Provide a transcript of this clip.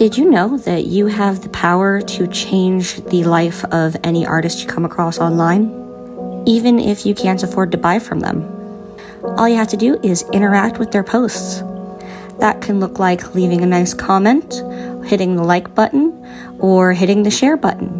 Did you know that you have the power to change the life of any artist you come across online? Even if you can't afford to buy from them. All you have to do is interact with their posts. That can look like leaving a nice comment, hitting the like button, or hitting the share button.